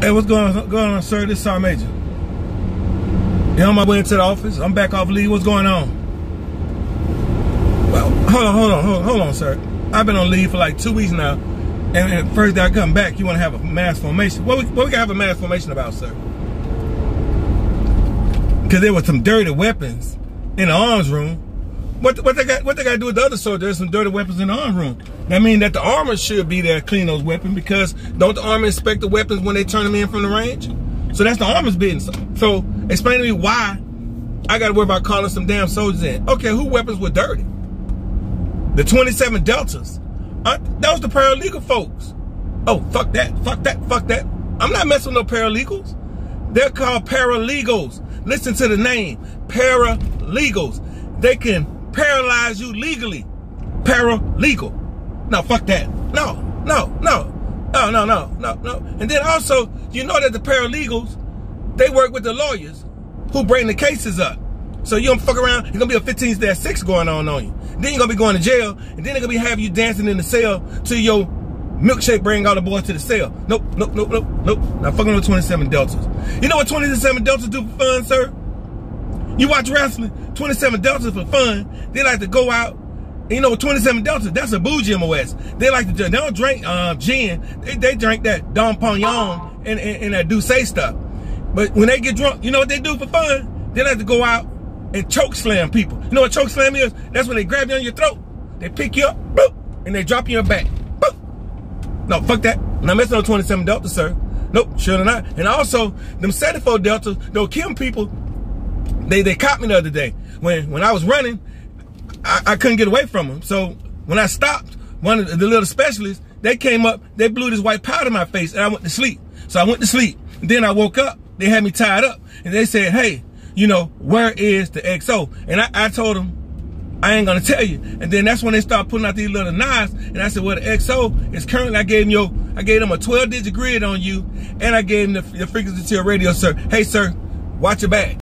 Hey, what's going on, going on, sir? This is Sergeant Major. Yeah, on my way into the office. I'm back off leave. What's going on? Well, hold on, hold on, hold on, hold on, sir. I've been on leave for like two weeks now. And, and first day I come back, you want to have a mass formation. What we, what we got to have a mass formation about, sir? Because there were some dirty weapons in the arms room. What, what they got what they got to do with the other soldiers? There's some dirty weapons in the arms room. That means that the armor should be there to clean those weapons because don't the armor inspect the weapons when they turn them in from the range? So that's the armor's business. So explain to me why I got to worry about calling some damn soldiers in. Okay, who weapons were dirty? The 27 Deltas. Uh, that was the paralegal folks. Oh, fuck that, fuck that, fuck that. I'm not messing with no paralegals. They're called paralegals. Listen to the name, paralegals. They can paralyze you legally. Paralegal. No, fuck that. No, no, no. No, no, no, no, no. And then also, you know that the paralegals, they work with the lawyers who bring the cases up. So you don't fuck around, you're gonna be a 15 day 6 going on on you. Then you're gonna be going to jail, and then they're gonna be having you dancing in the cell till your milkshake bring all the boys to the cell. Nope, nope, nope, nope, nope. Now fucking with 27 Deltas. You know what 27 Deltas do for fun, sir? You watch wrestling, 27 Deltas for fun. They like to go out. You know, 27 Deltas, that's a bougie MOS. They like to, they don't drink uh, gin. They, they drink that Dom Pignon and, and, and that Douce stuff. But when they get drunk, you know what they do for fun? They like to go out and choke slam people. You know what choke slam is? That's when they grab you on your throat. They pick you up, boop, and they drop you in back. Boop. No, fuck that. Not messing with 27 Delta, sir. Nope, sure not. And also, them 74 Deltas, they'll kill people they they caught me the other day when when I was running. I, I couldn't get away from them. So when I stopped, one of the little specialists they came up. They blew this white powder in my face, and I went to sleep. So I went to sleep. Then I woke up. They had me tied up, and they said, "Hey, you know, where is the XO?" And I, I told them, I ain't gonna tell you. And then that's when they start putting out these little knives. And I said, well, the XO is currently, I gave them your, I gave them a 12 digit grid on you. And I gave them the, the frequency to your radio, sir. Hey, sir, watch your back.